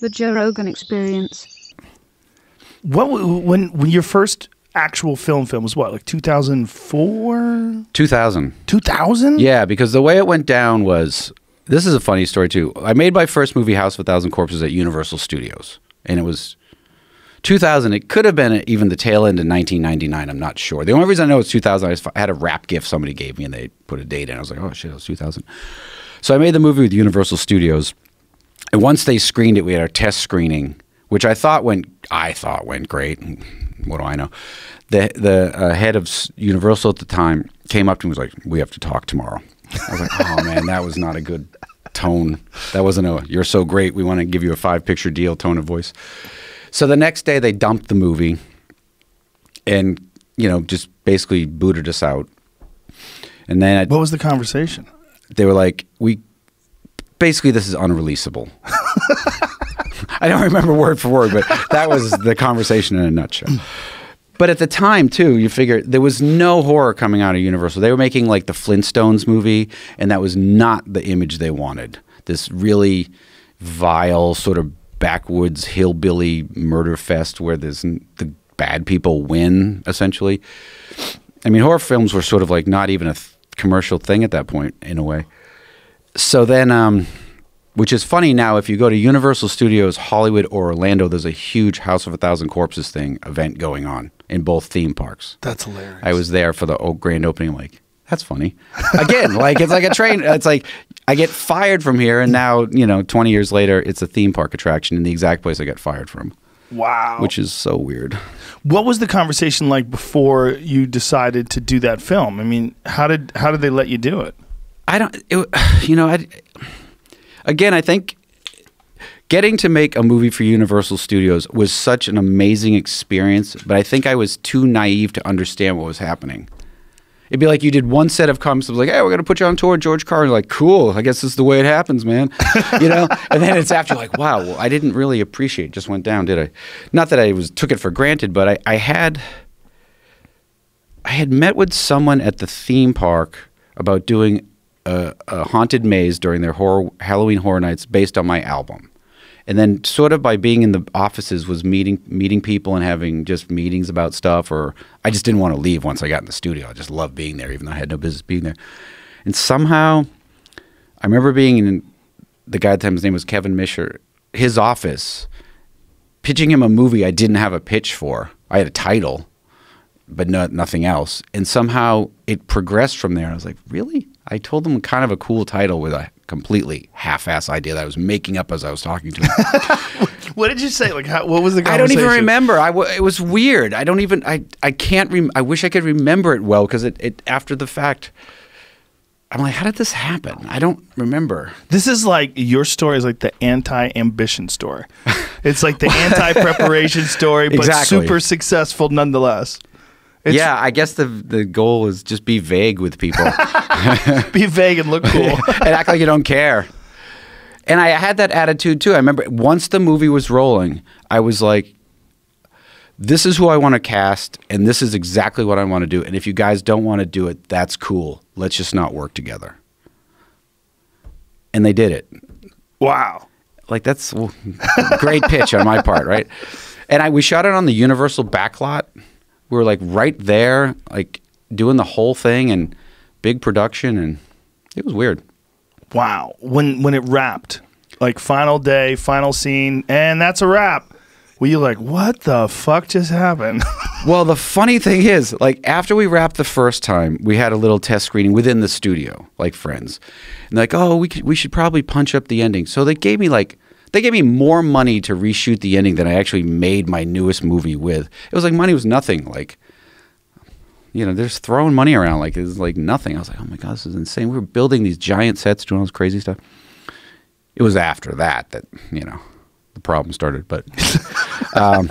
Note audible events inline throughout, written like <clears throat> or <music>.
The Joe Rogan Experience. What when when your first actual film film was what like 2004 2000. 2000 Yeah, because the way it went down was this is a funny story too. I made my first movie, House of a Thousand Corpses, at Universal Studios, and it was 2000. It could have been even the tail end of 1999. I'm not sure. The only reason I know it's 2000, I just had a wrap gift somebody gave me, and they put a date in. I was like, oh shit, it was 2000. So I made the movie with Universal Studios, and once they screened it, we had our test screening, which I thought went, I thought went great. What do I know? The the uh, head of Universal at the time came up to me and was like, "We have to talk tomorrow." I was like, "Oh <laughs> man, that was not a good tone. That wasn't a you're so great. We want to give you a five picture deal tone of voice." So the next day they dumped the movie, and you know just basically booted us out. And then I, what was the conversation they were like, "We basically this is unreleasable." <laughs> I don't remember word for word, but that was the conversation in a nutshell. But at the time, too, you figure there was no horror coming out of Universal. They were making like the Flintstones movie, and that was not the image they wanted. This really vile, sort of backwoods hillbilly murder fest where there's the bad people win, essentially. I mean, horror films were sort of like not even a th- commercial thing at that point, in a way. So then, um, which is funny now, if you go to Universal Studios Hollywood or Orlando, there's a huge House of a Thousand Corpses thing event going on in both theme parks. that's hilarious I was there for the grand opening. I'm like, that's funny. Again, like it's like a train. It's like I get fired from here, and now you know, 20 years later, it's a theme park attraction in the exact place I got fired from, wow which is so weird. what was the conversation like before you decided to do that film i mean how did how did they let you do it I don't, it, <sighs> you know, I, again, I think getting to make a movie for Universal Studios was such an amazing experience, but I think I was too naive to understand what was happening. It'd be like you did one set of was like, "Hey, we're gonna put you on tour, George Carlin." Like, "Cool, I guess this is the way it happens, man." <laughs> you know, and then it's after like, "Wow, well, I didn't really appreciate. It just went down, did I?" Not that I was took it for granted, but I, I had, I had met with someone at the theme park about doing a, a haunted maze during their horror Halloween horror nights based on my album. And then sort of by being in the offices was meeting meeting people and having just meetings about stuff or I just didn't want to leave once I got in the studio. I just loved being there even though I had no business being there. And somehow I remember being in the guy at the time his name was Kevin Misher, his office, pitching him a movie I didn't have a pitch for. I had a title, but no, nothing else. And somehow it progressed from there. I was like, really? I told them kind of a cool title with a completely half-ass idea that I was making up as I was talking to him. <laughs> what did you say like how, what was the I don't even remember. I w- it was weird. I don't even. I I can't. Rem- I wish I could remember it well because it, it after the fact. I'm like, how did this happen? I don't remember. This is like your story is like the anti-ambition story. <laughs> It's like the anti-preparation story, but Exactly. super successful nonetheless. It's, yeah, I guess the the goal is just be vague with people <laughs> be vague and look cool. <laughs> and act like you don't care. And I had that attitude too. I remember once the movie was rolling, I was like, this is who I want to cast, and this is exactly what I want to do. And if you guys don't want to do it, that's cool. Let's just not work together. And they did it. wow. Like that's well, great pitch on my part, right? And I we shot it on the Universal backlot. We were like right there, like doing the whole thing and big production, and it was weird. Wow. When when it wrapped, like final day, final scene, and that's a wrap. Were you like, what the fuck just happened? <laughs> Well, the funny thing is, like after we wrapped the first time, we had a little test screening within the studio, like friends, and like, oh, we could, we should probably punch up the ending. So they gave me like they gave me more money to reshoot the ending than I actually made my newest movie with. It was like money was nothing. Like, you know, they're just throwing money around like it's like nothing. I was like, oh my god, this is insane. We were building these giant sets, doing all this crazy stuff. It was after that that you know the problem started, but. <laughs> um,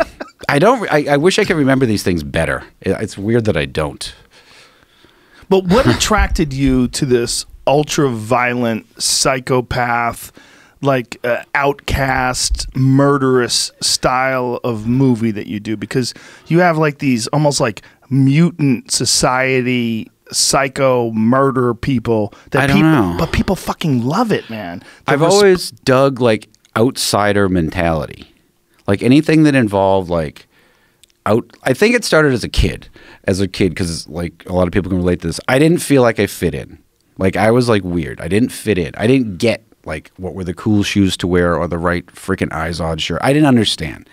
I don't. I, I wish I could remember these things better. It- It's weird that I don't. but what attracted you to this ultra violent psychopath, like uh, outcast, murderous style of movie that you do? Because you have like these almost like mutant society psycho murder people that I don't people know. but people fucking love it man I've always dug like outsider mentality. Like anything that involved like out I think it started as a kid. As a kid cuz like a lot of people can relate to this. I didn't feel like I fit in. Like I was like weird. I didn't fit in. I didn't get like what were the cool shoes to wear or the right freaking Izod shirt. I didn't understand.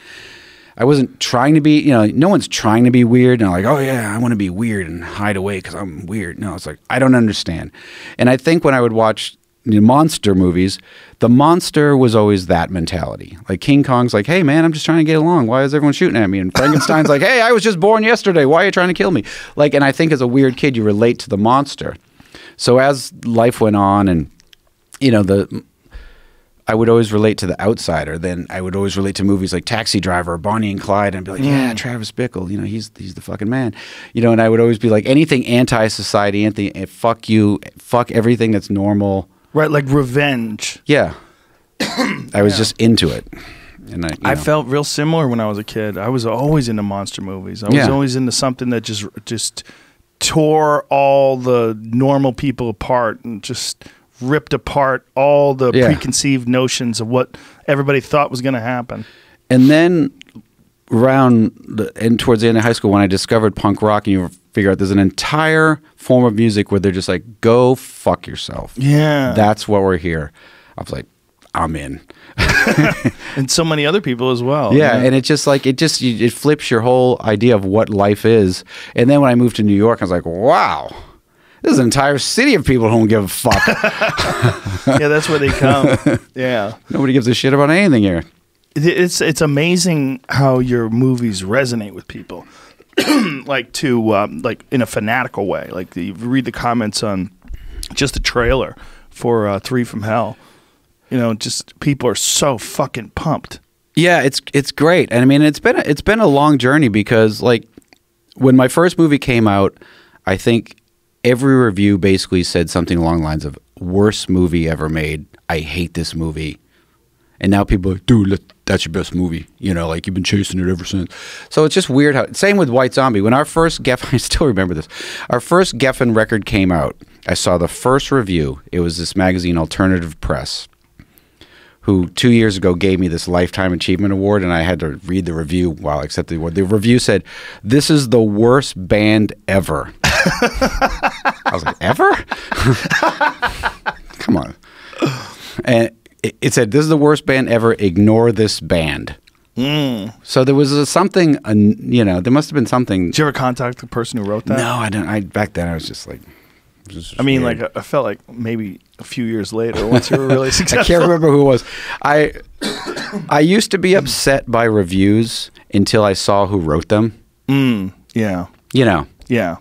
I wasn't trying to be, you know, no one's trying to be weird and like, oh yeah, I want to be weird and hide away because I'm weird. No, it's like I don't understand. And I think when I would watch the monster movies, the monster was always that mentality. Like King Kong's like, hey man, I'm just trying to get along. Why is everyone shooting at me? And Frankenstein's like, hey, I was just born yesterday. Why are you trying to kill me? Like, and I think as a weird kid, you relate to the monster. So as life went on and you know the I would always relate to the outsider. Then I would always relate to movies like Taxi Driver, or Bonnie and Clyde, and be like, yeah, Travis Bickle, you know, he's he's the fucking man, you know. And I would always be like, anything anti-society, anti, eh, fuck you, fuck everything that's normal. Right, like revenge. Yeah, I was just into it, and I, you I felt real similar when I was a kid. I was always into monster movies. I was Yeah. always into something that just just tore all the normal people apart and just ripped apart all the Yeah. preconceived notions of what everybody thought was going to happen. And then around the and towards the end of high school, when I discovered punk rock, and you figure out there's an entire form of music where they're just like, "Go fuck yourself." Yeah. that's what we're here. I was like, I'm in. <laughs> and so many other people as well. Yeah, and it just like it just you, it flips your whole idea of what life is. And then when I moved to New York, I was like, wow. This is an entire city of people who don't give a fuck. <laughs> <laughs> yeah, that's where they come. yeah. Nobody gives a shit about anything here. It's it's amazing how your movies resonate with people, <clears throat> like to um, like in a fanatical way. Like you read the comments on just the trailer for uh, Three from Hell. You know, just people are so fucking pumped. Yeah, it's it's great, and I mean it's been a, it's been a long journey because like when my first movie came out, I think every review basically said something along the lines of "worst movie ever made." I hate this movie, and now people are like, dude, that's your best movie. You know, like you've been chasing it ever since. So it's just weird how. Same with White Zombie. When our first Geffen, <laughs> I still remember this. Our first Geffen record came out. I saw the first review. It was this magazine, Alternative Press who two years ago gave me this lifetime achievement award, and I had to read the review while I accepted the award. The review said, "This is the worst band ever." <laughs> I was like, "Ever? <laughs> Come on!" And it, it said, "This is the worst band ever. Ignore this band." So there was a something, uh, you know, there must have been something. Did you ever contact the person who wrote that? No, I don't. I back then I was just like, I mean, weird. like I felt like maybe a few years later, once you were really successful. <laughs> I can't remember who it was. I I used to be upset by reviews until I saw who wrote them. Mm, yeah, You know, yeah.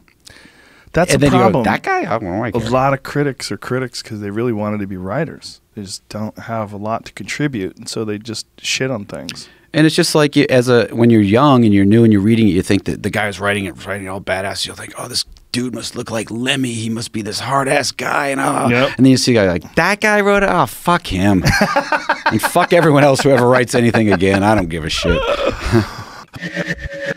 That's and a then problem. go, that guy. I don't like a lot of critics are critics because they really wanted to be writers. They just don't have a lot to contribute, and so they just shit on things. And it's just like you, as a when you're young and you're new and you're reading it, you think that the guy who's writing it, writing it all badass. You'll think, oh, this dude must look like Lemmy. He must be this hard ass guy. And oh, Yep. and then you see a guy like that guy wrote it. Oh, fuck him. <laughs> and fuck everyone else who ever writes anything again. I don't give a shit. <laughs>